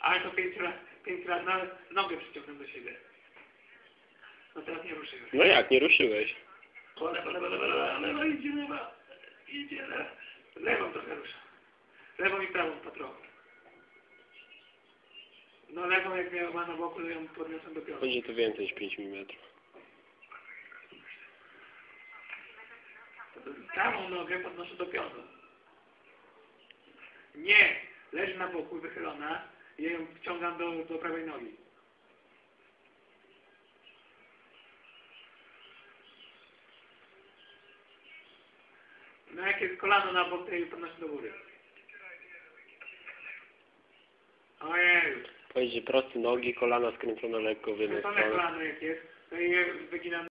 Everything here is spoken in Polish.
Ale to pięć razy, pięć razy, no, nogę przyciągnę do siebie. No teraz nie ruszę już. No jak, nie ruszyłeś? O, lewo, lewo, lewo, lewo, lewo, idzie lewo, idzie lewo. Lewą trochę rusza. Lewą i prawą po trochu. No lewą jak miała ma na boku, to ją podniosę do piątki. Będzie to więcej niż 5 mm. Prawą nogę podnoszę do piątki. Nie! Leży na boku, wychylona. I Ja ją wciągam do, do prawej nogi. No jak jest kolano na bok, to jej podnoszę do góry. Ojej! Powiedz, że proste nogi, kolana skręcone lekko w jedną Skręcone stronę. kolano jak jest, to je wyginam